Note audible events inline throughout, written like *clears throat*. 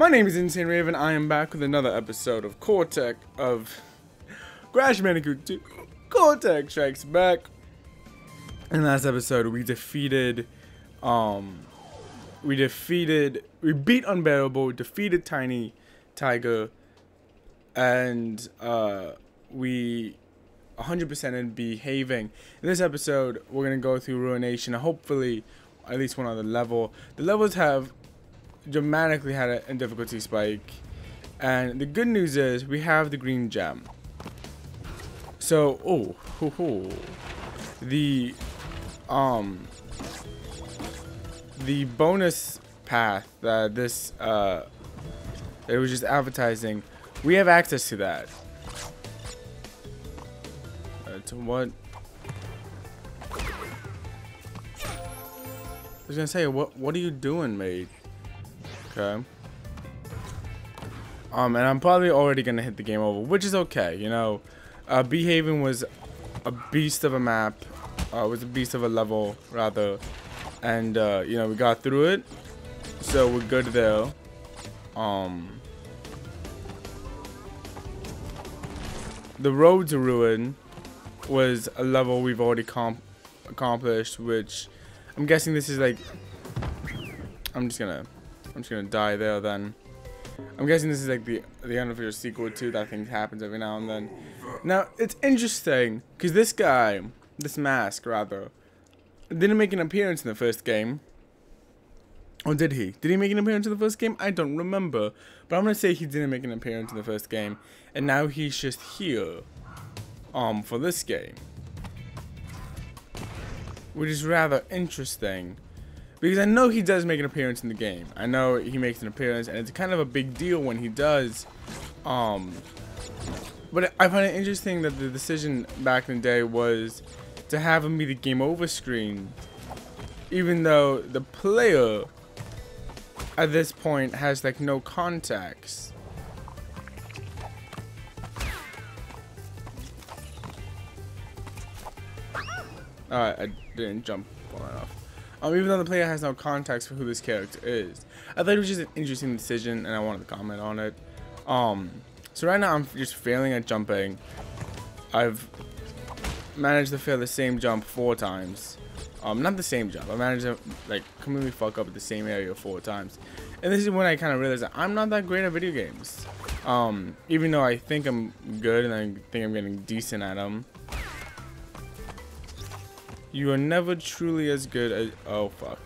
My name is Insane Raven. I am back with another episode of Cortex of Crash Bandicoot 2. Cortex Strikes Back. In last episode, we defeated, um, we defeated, we beat Unbearable, defeated Tiny Tiger, and uh, we 100% in Bee-Having. In this episode, we're gonna go through Ruination. Hopefully, at least one other level. The levels have dramatically had a, a difficulty spike. And the good news is we have the green gem. So, oh, the um the bonus path that this uh it was just advertising, we have access to that. Uh, to what? I was gonna say, what what are you doing, mate? Okay. Um, and I'm probably already gonna hit the game over, which is okay. You know, uh, Bee-Having was a beast of a map. Uh, was a beast of a level rather, and uh, you know we got through it, so we're good there. Um, the road to ruin was a level we've already accomplished, which I'm guessing this is like. I'm just gonna I'm just gonna die there then. I'm guessing this is like the the end of your sequel too. That thing happens every now and then. Now it's interesting because this guy, this mask rather, didn't make an appearance in the first game. Or did he? Did he make an appearance in the first game? I don't remember. But I'm gonna say he didn't make an appearance in the first game, and now he's just here, um, for this game, which is rather interesting. Because I know he does make an appearance in the game. I know he makes an appearance, and it's kind of a big deal when he does. Um, but I find it interesting that the decision back in the day was to have him be the game over screen. Even though the player at this point has like no contacts. Alright, I didn't jump far enough. Um, even though the player has no context for who this character is. I thought it was just an interesting decision, and I wanted to comment on it. Um, so right now I'm just failing at jumping. I've managed to fail the same jump four times. Um, not the same jump. I managed to like completely fuck up at the same area four times. And this is when I kind of realized that I'm not that great at video games. Um, even though I think I'm good and I think I'm getting decent at them. You are never truly as good as... Oh, fuck.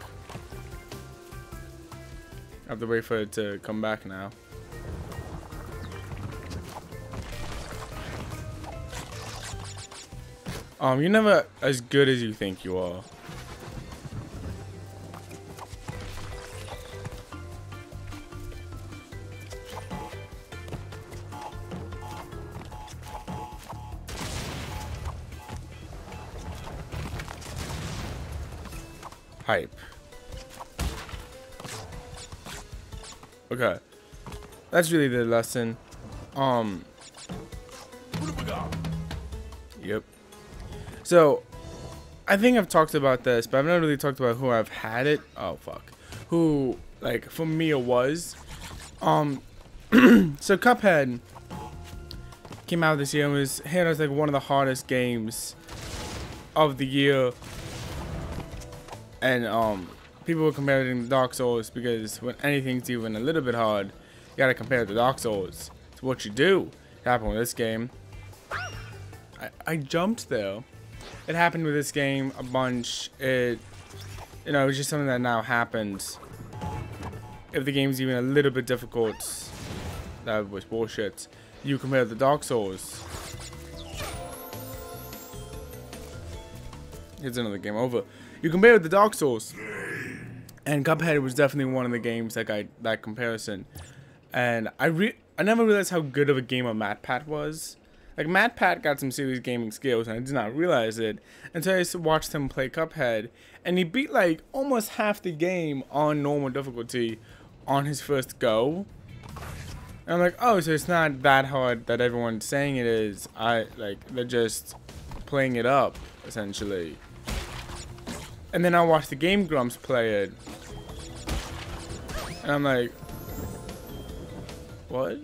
I have to wait for it to come back now. Um, you're never as good as you think you are. That's really the lesson. Um. Yep. So, I think I've talked about this, but I've not really talked about who I've had it. Oh, fuck. Who, like, for me it was. Um, *clears throat* so Cuphead came out this year and was hit as like one of the hardest games of the year and um, people were comparing Dark Souls because when anything's even a little bit hard, you gotta compare to Dark Souls. It's what you do. It happened with this game. I, I jumped though. It happened with this game a bunch. It, you know, it's just something that now happens. If the game's even a little bit difficult, that was bullshit. You compare to Dark Souls. Here's another game over. You compare to Dark Souls. And Cuphead was definitely one of the games that got that comparison. And I re I never realized how good of a gamer MatPat was. Like MatPat got some serious gaming skills and I did not realize it until I watched him play Cuphead. And he beat like almost half the game on normal difficulty on his first go. And I'm like, oh, so it's not that hard that everyone's saying it is. I like they're just playing it up essentially. And then I watched the Game Grumps play it. And I'm like, What?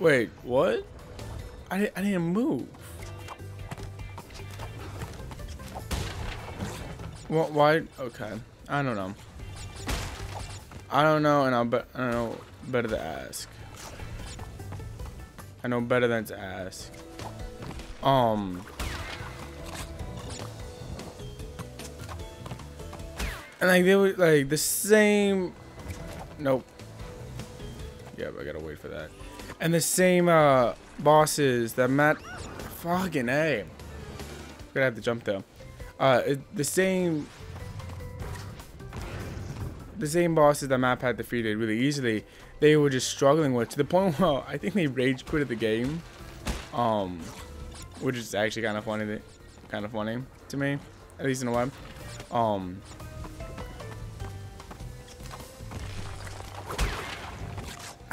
Wait, what? I, I didn't move. What? Why? Okay. I don't know. I don't know, and I'll bet I don't know better to ask. I know better than to ask. Um. And like they were like the same. Nope. Yeah, but I gotta wait for that. And the same uh bosses that Matt. Fucking a. Gonna have to jump though. Uh, the same. The same bosses that Map had defeated really easily, they were just struggling with to the point *laughs* where I think they rage quitted the game. Um, which is actually kind of funny, kind of funny to me, at least in a way. Um,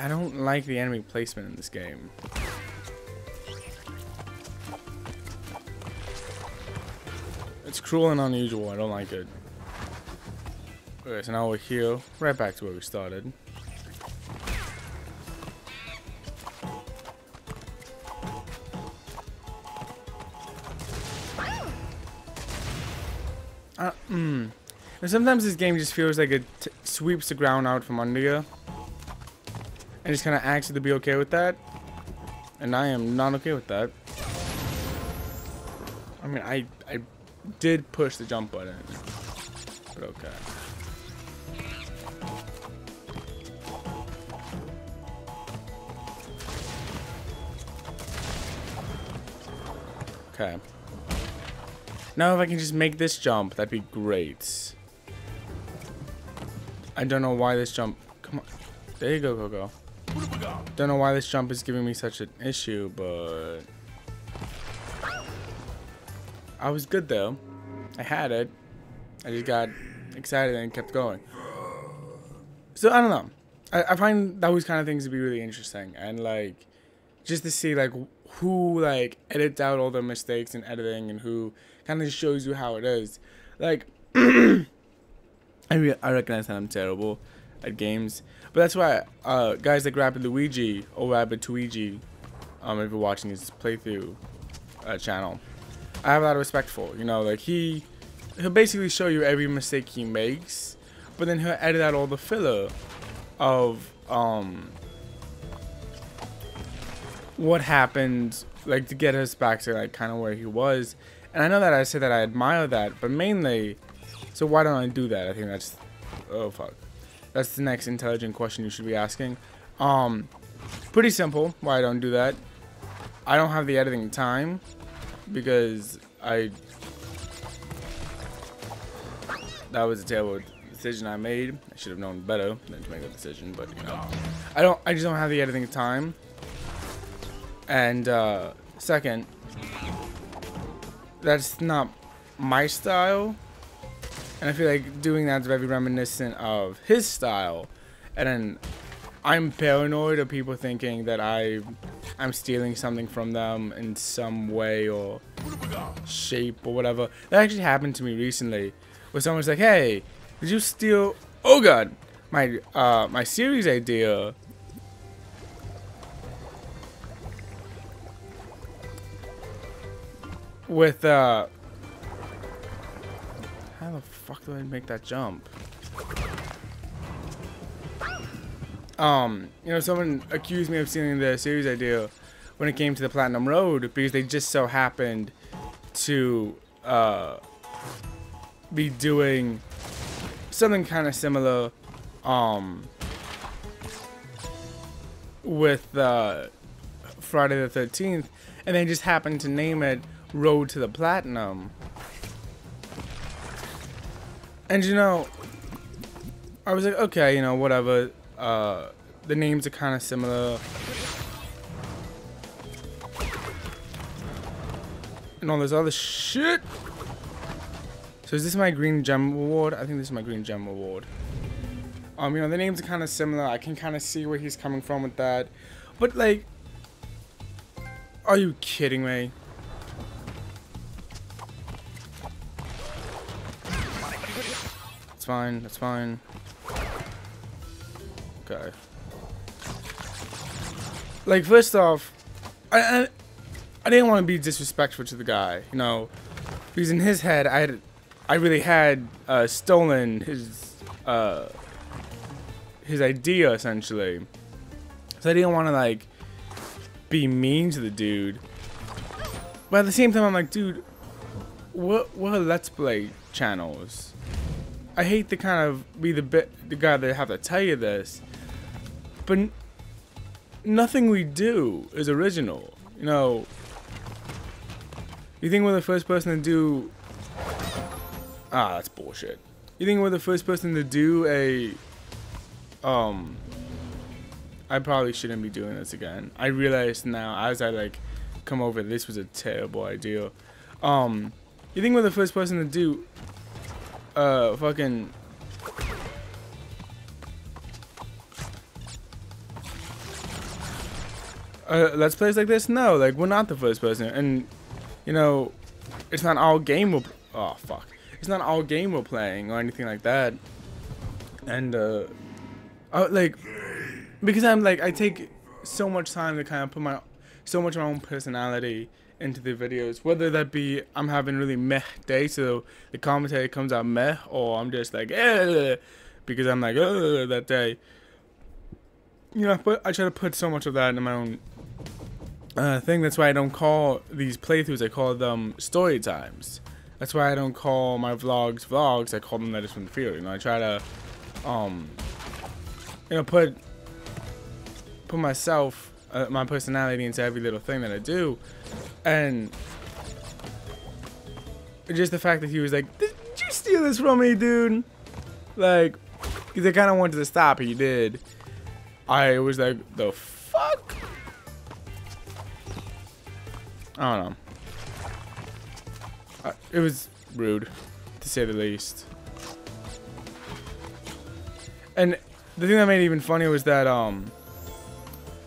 I don't like the enemy placement in this game. It's cruel and unusual. I don't like it. Okay, so now we're here, right back to where we started. Uh, mm. And sometimes this game just feels like it sweeps the ground out from under you. And just kind of acts to be okay with that. And I am not okay with that. I mean, I, I did push the jump button. But okay. Okay. Now if I can just make this jump, that'd be great. I don't know why this jump... Come on. There you go, go, go. Don't know why this jump is giving me such an issue, but... I was good though. I had it. I just got excited and kept going. So I don't know. I, I find those kind of things to be really interesting and like just to see like who like edits out all the mistakes in editing and who kind of shows you how it is. Like *clears throat* I re- I recognize that I'm terrible at games, but that's why uh, guys like RabbidLuigi or RabbidLuigi, um, if you're watching his playthrough uh, channel, I have a lot of respect for. You know, like he he'll basically show you every mistake he makes, but then he'll edit out all the filler of um what happened like to get us back to like kind of where he was and i know that i said that i admire that but mainly so why don't i do that i think that's oh fuck that's the next intelligent question you should be asking. Um pretty simple why i don't do that. I don't have the editing time because i that was a terrible decision i made. I should have known better than to make that decision but you know. I don't i just don't have the editing time. And uh, second, that's not my style. And I feel like doing that's very reminiscent of his style. And then I'm paranoid of people thinking that I, I'm stealing something from them in some way or shape or whatever. That actually happened to me recently, where someone's like, "Hey, did you steal? Oh God, my uh, my series idea." with uh how the fuck do I make that jump? Um, you know, someone accused me of stealing the series idea when it came to the Platinum Road because they just so happened to uh be doing something kind of similar um with uh Friday the 13th and they just happened to name it road to the platinum. And you know, I was like, okay, you know, whatever. Uh, the names are kind of similar. And all this other shit. So is this my green gem reward? I think this is my green gem reward. Um, you know, the names are kind of similar. I can kind of see where he's coming from with that. But like, are you kidding me? Fine. That's fine. Okay. Like, first off, I, I, I didn't want to be disrespectful to the guy, you know, because in his head, I had, I really had uh, stolen his, uh, his idea essentially. So I didn't want to like be mean to the dude. But at the same time, I'm like, dude, what what are Let's Play channels? I hate to kind of be the bit the guy that have to tell you this, but nothing we do is original. You know, you think we're the first person to do? Ah, that's bullshit. You think we're the first person to do a? Um, I probably shouldn't be doing this again. I realize now as I like come over, this was a terrible idea. Um, you think we're the first person to do? Uh, fucking uh, let's plays like this? No, like we're not the first person, and you know, it's not all game we're. Oh fuck! It's not all game we're playing or anything like that. And uh, uh, like, because I'm like I take so much time to kind of put my so much of my own personality into the videos, whether that be I'm having really meh day, so the commentary comes out meh, or I'm just like eh, because I'm like oh that day. You know, but I try to put so much of that in my own uh, thing. That's why I don't call these playthroughs. I call them story times. That's why I don't call my vlogs vlogs. I call them letters from the field. You know, I try to, um, you know, put put myself, uh, my personality into every little thing that I do, and just the fact that he was like, "Did you steal this from me, dude?" Like, because I kind of wanted to stop. He did. I was like, "The fuck." I don't know. Uh, it was rude, to say the least. And the thing that made it even funnier was that um,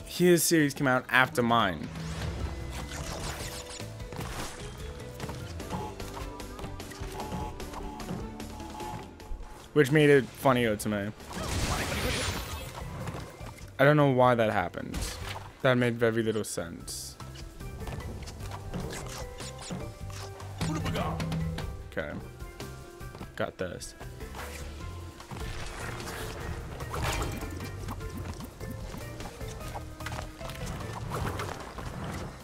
his series came out after mine. Which made it funnier to me. I don't know why that happened. That made very little sense. Okay. Got this.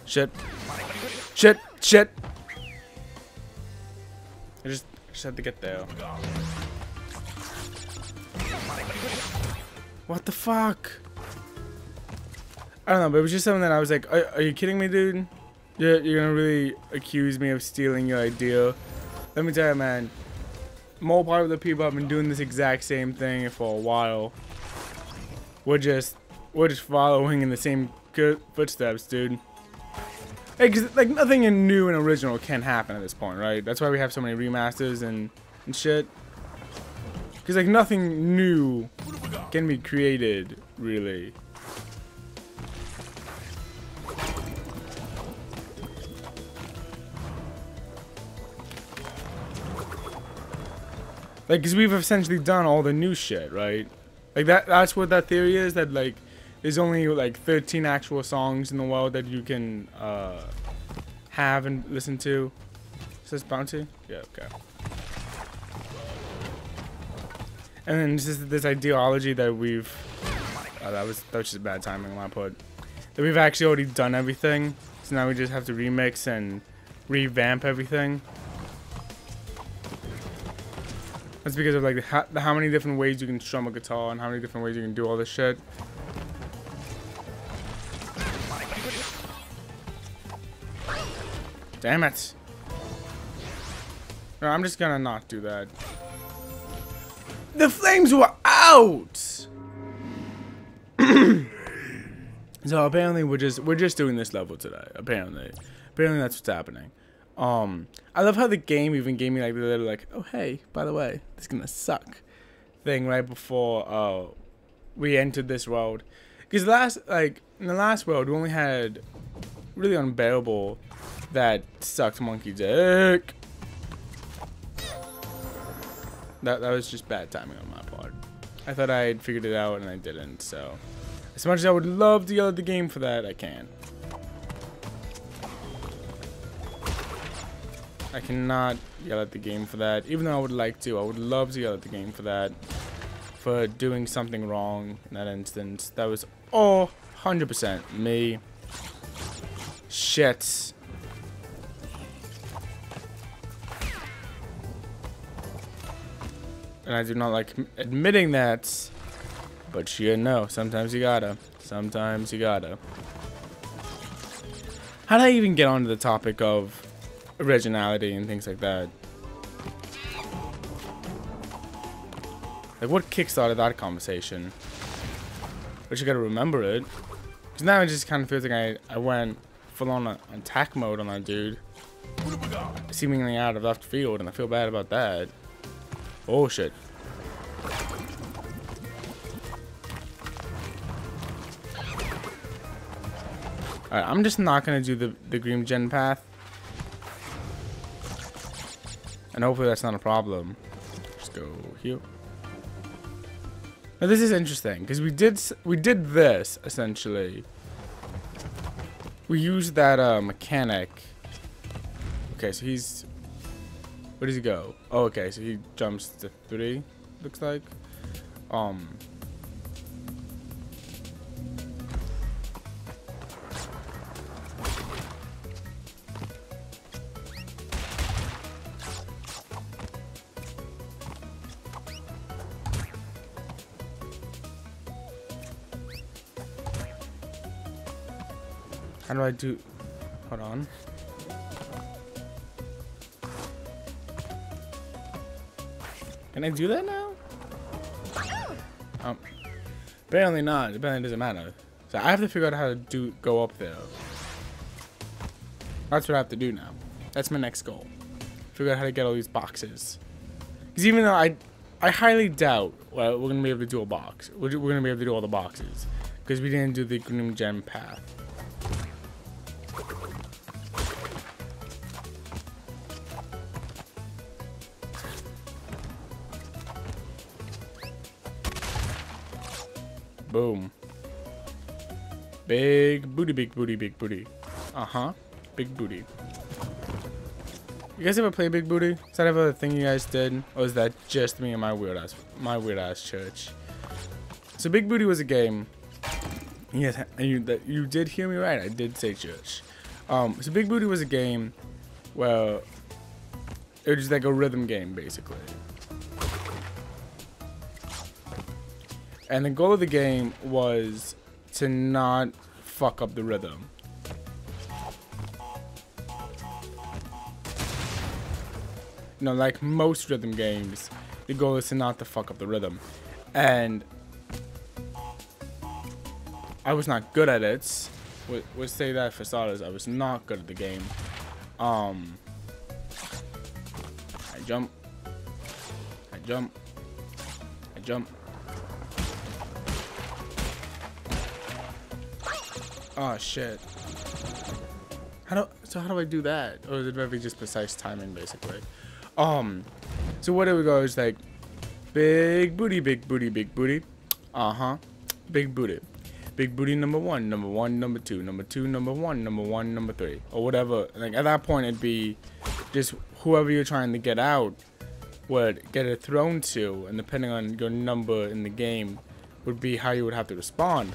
Shit. Shit. Shit. I just, I just had to get there. What the fuck? I don't know, but it was just something that I was like, are, are you kidding me, dude? You're, you're gonna really accuse me of stealing your idea? Let me tell you, man. More part of the people have been doing this exact same thing for a while. We're just, we're just following in the same footsteps, dude. Like, like nothing new and original can happen at this point, right? That's why we have so many remasters and, and shit. Because like nothing new can be created, really. Like, because we've essentially done all the new shit, right? Like, that that's what that theory is, that, like, there's only, like, 13 actual songs in the world that you can, uh, have and listen to. Is this Bounty? Yeah, okay. And then just this ideology that we've... Oh, that was, that was just bad timing on my part. That we've actually already done everything. So now we just have to remix and revamp everything. That's because of like how, how many different ways you can strum a guitar and how many different ways you can do all this shit. Damn it. No, I'm just gonna not do that. The flames were out! *clears throat* so apparently we're just we're just doing this level today. Apparently. Apparently that's what's happening. Um, I love how the game even gave me like the little like, oh hey, by the way, this is gonna suck thing right before uh, we entered this world. Because last like in the last world we only had really unbearable that sucked monkey dick. That that was just bad timing on my part. I thought I had figured it out and I didn't, so. As much as I would love to yell at the game for that, I can't. I cannot yell at the game for that, even though I would like to. I would love to yell at the game for that. For doing something wrong in that instance. That was all 100% me. Shit. And I do not like admitting that. But you know, sometimes you gotta. Sometimes you gotta. How did I even get onto the topic of originality and things like that? Like, what kickstarted that conversation? But you gotta remember it. Because now it just kind of feels like I, I went full on attack mode on that dude. Seemingly out of left field, and I feel bad about that. Oh shit. Alright, I'm just not gonna do the, the green gem path. And hopefully that's not a problem. Just go here. Now this is interesting because we did we did this essentially. We used that uh, mechanic. Okay, so he's where does he go? Oh, okay, so he jumps to three. Looks like. Um. How do I do... Hold on. Can I do that now? Um, apparently not. Apparently it doesn't matter. So I have to figure out how to do go up there. That's what I have to do now. That's my next goal. Figure out how to get all these boxes. Because even though I, I highly doubt we're gonna be able to do a box. We're, we're gonna be able to do all the boxes because we didn't do the Green Gem path. Big booty, big booty, big booty. Uh-huh. Big booty. You guys ever play Big Booty? Is that ever a thing you guys did? Or is that just me and my weird ass my weird ass church? So Big Booty was a game. Yes, you that you did hear me right. I did say church. Um, so Big Booty was a game where it was like a rhythm game basically. And the goal of the game was to not fuck up the rhythm. You know, like most rhythm games, the goal is to not to fuck up the rhythm. And I was not good at it. We'll, say that for starters. I was not good at the game. Um, I jump. I jump. I jump. Oh shit. How do so how do I do that? Or is it very just precise timing basically? Um so what do we go is like big booty, big booty, big booty. Uh-huh. Big booty. Big booty number one, number one, number two, number two, number one, number one, number three. Or whatever. Like at that point it'd be just whoever you're trying to get out would get it thrown to and depending on your number in the game would be how you would have to respond.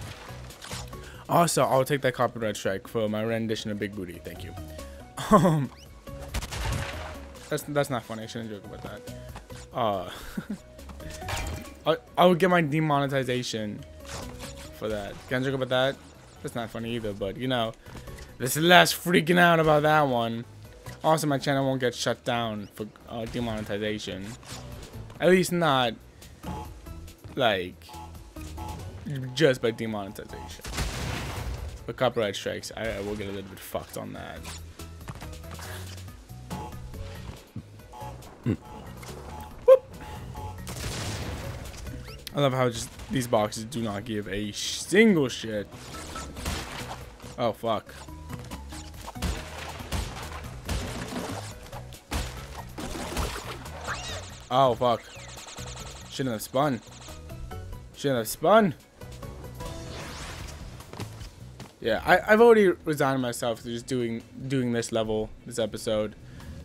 Also, I'll take that copyright strike for my rendition of Big Booty. Thank you. Um, that's that's not funny. I shouldn't joke about that. Uh, *laughs* I I would get my demonetization for that. Can I joke about that? That's not funny either. But you know, this is less freaking out about that one. Also, my channel won't get shut down for uh, demonetization. At least not like just by demonetization. But copyright strikes, I, I will get a little bit fucked on that. Hmm. I love how just these boxes do not give a single shit. Oh fuck. Oh fuck. Shouldn't have spun. Shouldn't have spun. Yeah, I, I've already resigned myself to just doing doing this level, this episode.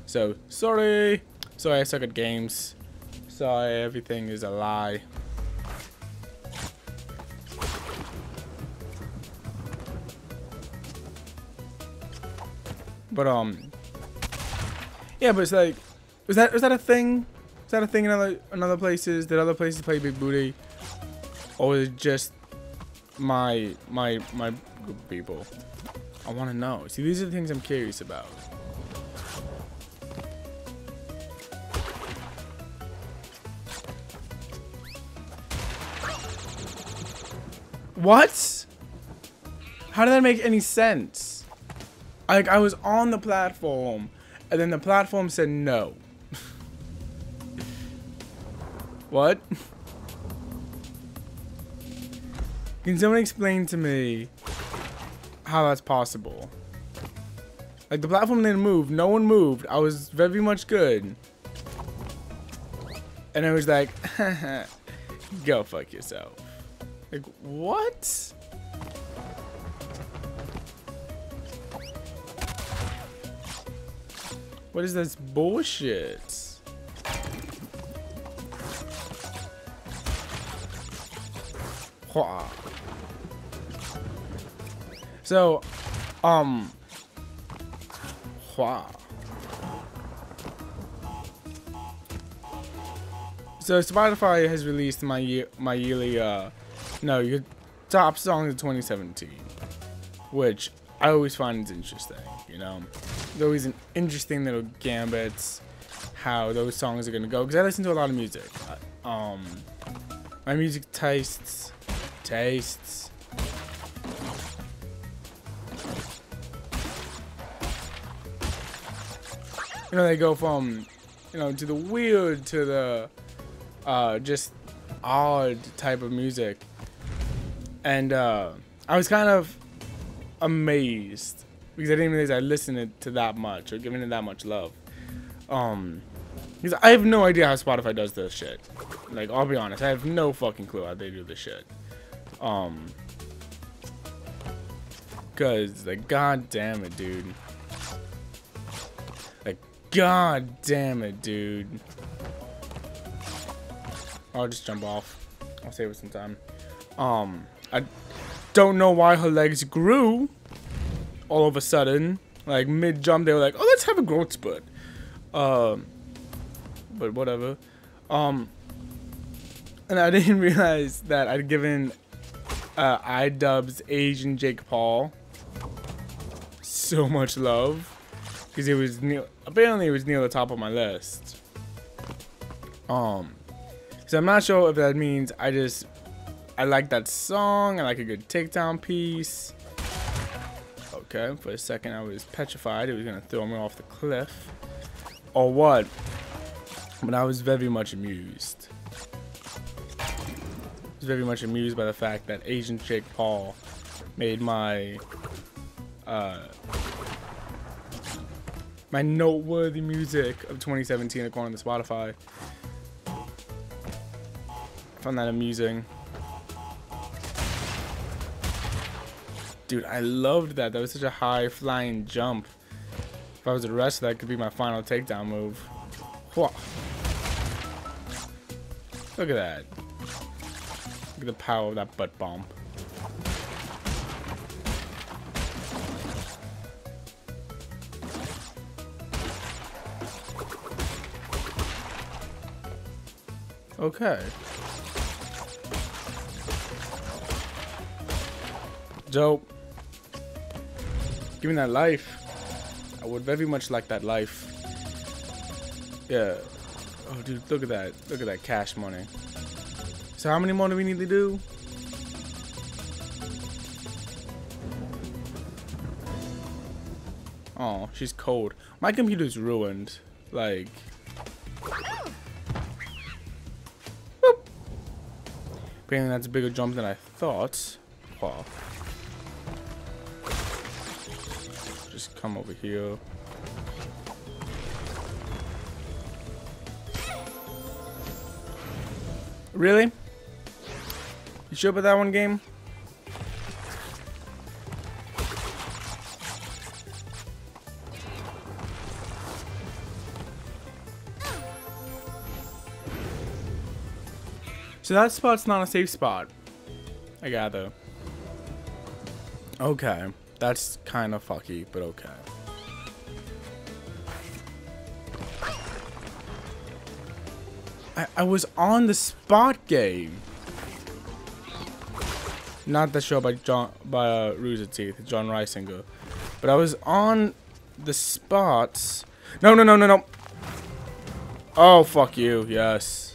So, sorry. Sorry I suck at games. Sorry, everything is a lie. But, um... Yeah, but it's like... Is that was that a thing? Is that a thing in other, in other places? Did other places play Big Booty? Or is it just my my my people? I want to know. See, these are the things I'm curious about. What? How did that make any sense? Like, I was on the platform, and then the platform said no. *laughs* what? Can someone explain to me how that's possible? Like, the platform didn't move. No one moved. I was very much good. And I was like, *laughs* go fuck yourself. Like, what? What is this bullshit? So, um, wow. So Spotify has released my year, my yearly uh no, your top songs of 2017, which I always find is interesting. You know, there's always an interesting little gambits how those songs are gonna go because I listen to a lot of music. Um, my music tastes, tastes. You know, they go from, you know, to the weird to the, uh, just odd type of music and uh, I was kind of amazed because I didn't realize I listened to that much or given it that much love. Um, because I have no idea how Spotify does this shit. Like, I'll be honest, I have no fucking clue how they do this shit. Um, cause like, god damn it, dude. God damn it, dude. I'll just jump off. I'll save it some time. Um. I don't know why her legs grew all of a sudden. Like mid jump, they were like, "Oh, let's have a growth spurt." Um, but whatever. Um, and I *laughs* didn't realize that I'd given uh, iDubbbz Asian Jake Paul so much love because it was near. Apparently, it was near the top of my list. Um, so I'm not sure if that means I just I like that song. I like a good takedown piece. Okay, for a second I was petrified it was gonna throw me off the cliff. Or what? But I was very much amused. I was very much amused by the fact that Asian Jake Paul made my uh, my noteworthy music of 2017 according to Spotify. I found that amusing. Dude, I loved that. That was such a high flying jump. If I was a wrestler, that could be my final takedown move. Whoa. Look at that. Look at the power of that butt bomb. Okay. Dope. Give me that life. I would very much like that life. Yeah. Oh, dude, look at that. Look at that cash money. So how many more do we need to do? Oh, she's cold. My computer's ruined. Like... Apparently that's a bigger jump than I thought. Wow. Just come over here. Really? You sure about that one game? So that spot's not a safe spot. I gather. Okay. That's kind of fucky, but okay. I, I was on the spot game. Not the show by John by uh, Rooster Teeth, Jon Risinger, but I was on the spots. No, no, no, no, no. Oh, fuck you. Yes.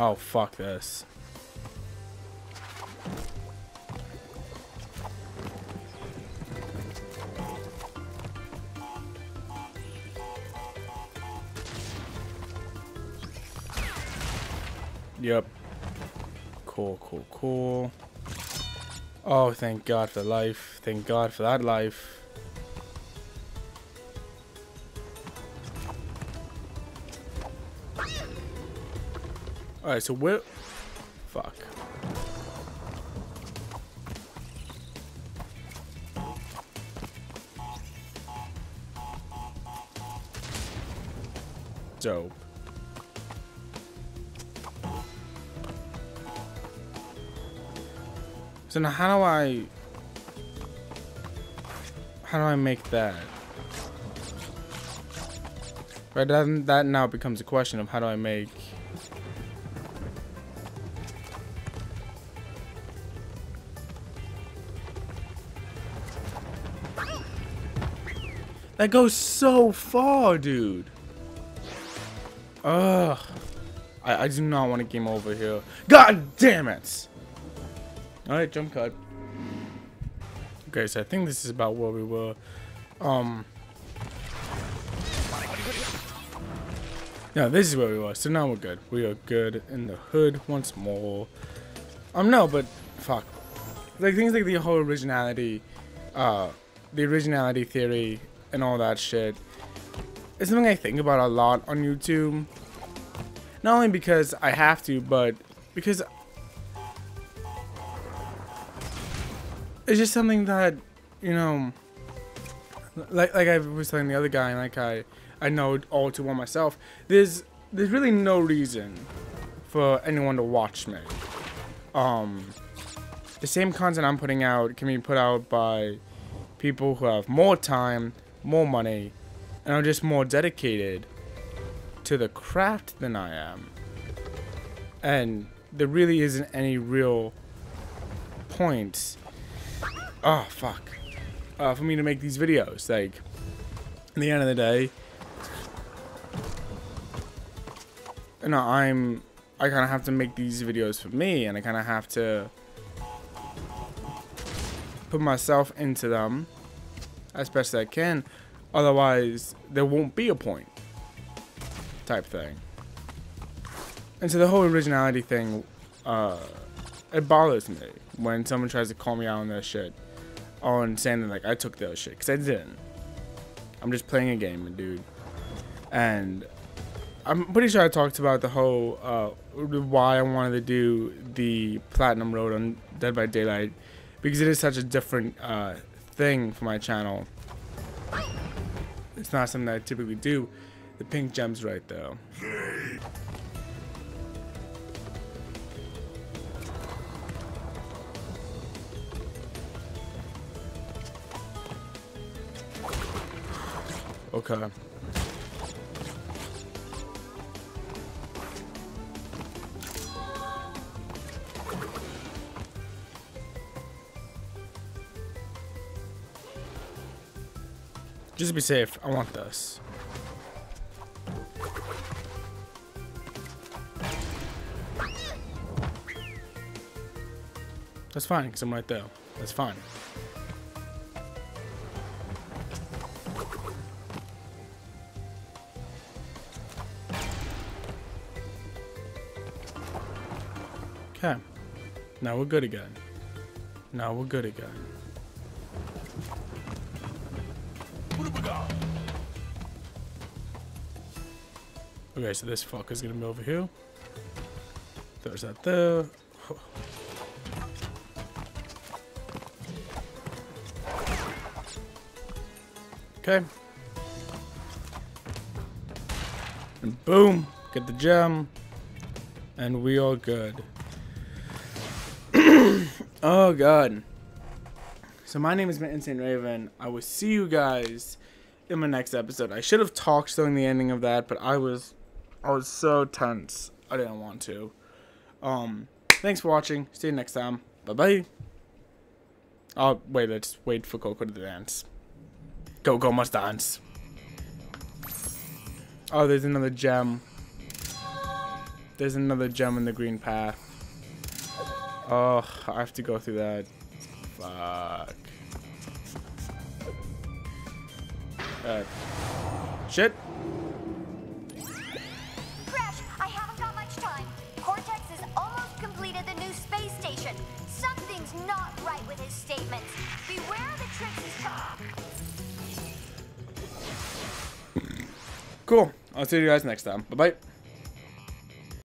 Oh, fuck this. Yep. Cool, cool, cool. Oh, thank God for life. Thank God for that life. Alright, so where... Fuck. Dope. So now how do I... How do I make that? Right, that, that now becomes a question of how do I make... That goes so far, dude. Ugh. I, I do not want to game over here. God damn it! Alright, jump cut. Okay, so I think this is about where we were. Um. No, this is where we were. So now we're good. We are good in the hood once more. Um, no, but fuck. Like things like the whole originality, uh, the originality theory and all that shit. It's something I think about a lot on YouTube. Not only because I have to, but because it's just something that, you know, like like I was telling the other guy, and like I I know all too well myself. There's there's really no reason for anyone to watch me. Um, the same content I'm putting out can be put out by people who have more time, more money, and I'm just more dedicated to the craft than I am. And there really isn't any real point. Oh, fuck. Uh, for me to make these videos. Like, in the end of the day, you know, I'm, I kind of have to make these videos for me, and I kind of have to put myself into them as best I can. Otherwise, there won't be a point. Type thing. And so the whole originality thing, uh, it bothers me when someone tries to call me out on that shit. On saying that, like, I took that shit. Because I didn't. I'm just playing a game, dude. And I'm pretty sure I talked about the whole, uh, why I wanted to do the Platinum Road on Dead by Daylight. Because it is such a different, uh, thing for my channel. It's not something I typically do. The pink gem's right though. Okay. Just be safe, I want this. That's fine, because I'm right there. That's fine. Okay. Now we're good again. Now we're good again. Okay, so this fucker's gonna be over here. There's that there. Okay. And boom, get the gem. And we are good. *clears throat* oh god. So my name is Insane Raven. I will see you guys in my next episode. I should have talked during the ending of that, but I was I was so tense. I didn't want to. Um thanks for watching. See you next time. Bye bye. Oh wait, let's wait for Coco to dance. Coco must dance. Oh, there's another gem. There's another gem in the green path. Oh, I have to go through that. Fuck. Uh, shit. With his statements. Beware the tricks he's Cool. I'll see you guys next time. Bye-bye.